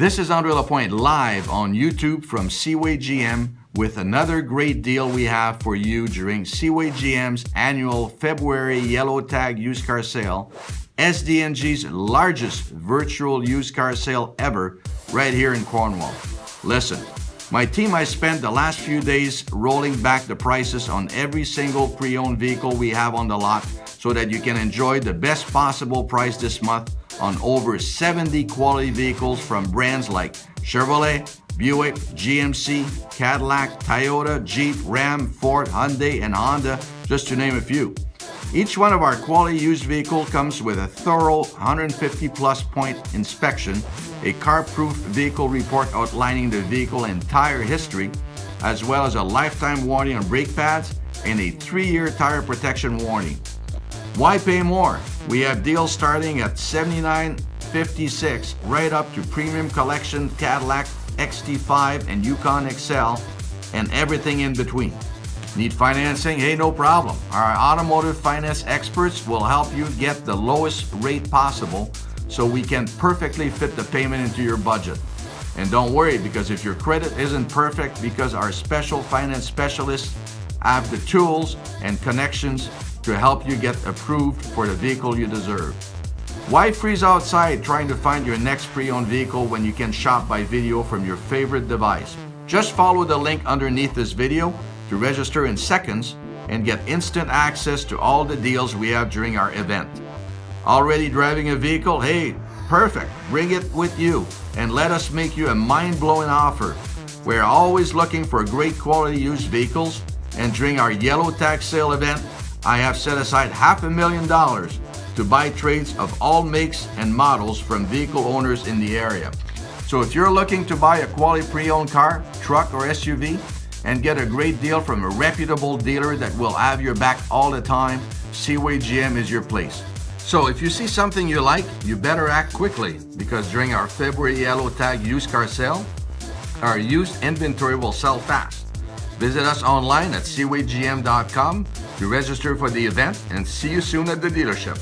This is Andre Lapointe live on YouTube from Seaway GM with another great deal we have for you during Seaway GM's annual February Yellow Tag used car sale, SD&G's largest virtual used car sale ever right here in Cornwall. Listen, my team I spent the last few days rolling back the prices on every single pre-owned vehicle we have on the lot so that you can enjoy the best possible price this month on over 70 quality vehicles from brands like Chevrolet, Buick, GMC, Cadillac, Toyota, Jeep, Ram, Ford, Hyundai, and Honda, just to name a few. Each one of our quality used vehicle comes with a thorough 150 plus point inspection, a CARPROOF vehicle report outlining the vehicle entire history, as well as a lifetime warranty on brake pads and a three-year tire protection warranty. Why pay more? We have deals starting at $79.56 right up to premium collection Cadillac XT5 and Yukon XL and everything in between. Need financing? Hey, no problem. Our automotive finance experts will help you get the lowest rate possible so we can perfectly fit the payment into your budget. And don't worry because if your credit isn't perfect because our special finance specialists have the tools and connections to help you get approved for the vehicle you deserve. Why freeze outside trying to find your next pre-owned vehicle when you can shop by video from your favorite device? Just follow the link underneath this video to register in seconds and get instant access to all the deals we have during our event. Already driving a vehicle? Hey, perfect. Bring it with you and let us make you a mind-blowing offer. We're always looking for great quality used vehicles and during our yellow tag sale event, I have set aside half a million dollars to buy trades of all makes and models from vehicle owners in the area. So if you're looking to buy a quality pre-owned car, truck or SUV, and get a great deal from a reputable dealer that will have your back all the time, Seaway GM is your place. So if you see something you like, you better act quickly because during our February yellow tag used car sale, our used inventory will sell fast. Visit us online at seawaygm.com to register for the event and see you soon at the dealership.